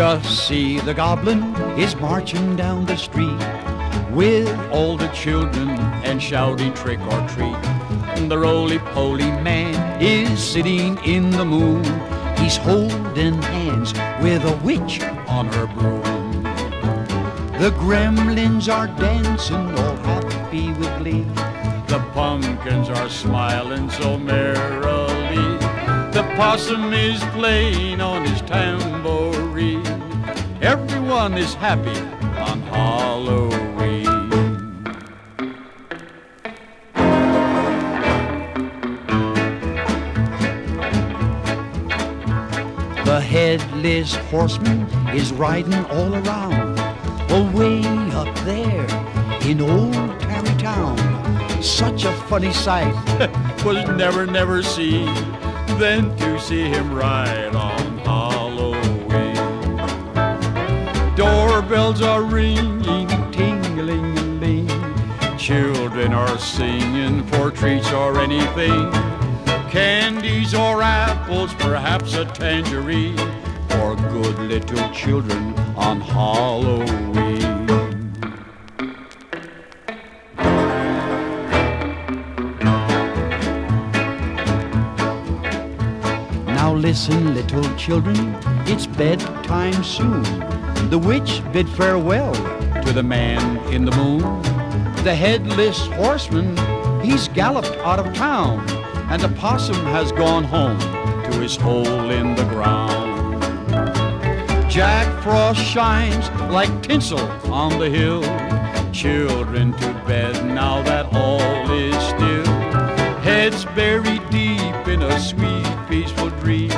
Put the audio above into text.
Gussie the goblin is marching down the street with all the children and shouting trick or treat. The roly-poly man is sitting in the moon. He's holding hands with a witch on her broom. The gremlins are dancing all happy with glee. The pumpkins are smiling so merrily. The possum is playing on his tambourine. Everyone is happy on Halloween. The headless horseman is riding all around, away up there in old Tarrytown. Such a funny sight was never, never seen than to see him ride on Halloween. Doorbells are ringing, tingling, Children are singing for treats or anything. Candies or apples, perhaps a tangerine for good little children on Halloween. Now listen, little children, it's bedtime soon. The witch bid farewell to the man in the moon. The headless horseman, he's galloped out of town, and the possum has gone home to his hole in the ground. Jack Frost shines like tinsel on the hill. Children to bed now that all is still. Heads buried deep in a sweet, peaceful dream,